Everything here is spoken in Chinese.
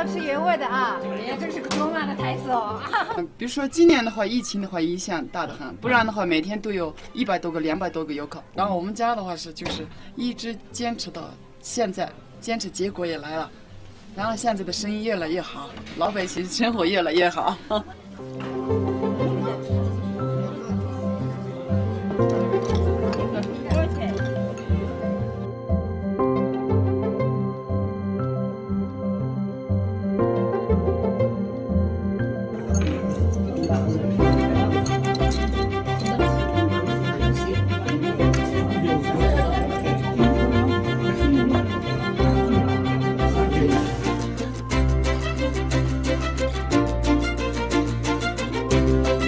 晚要吃原味的啊！哎呀，这是个充满的台词哦。比如说今年的话，疫情的话影响大的很，不然的话每天都有一百多个、两百多个游客。然后我们家的话是就是一直坚持到现在，坚持结果也来了，然后现在的生意越来越好，老百姓生活越来越好。you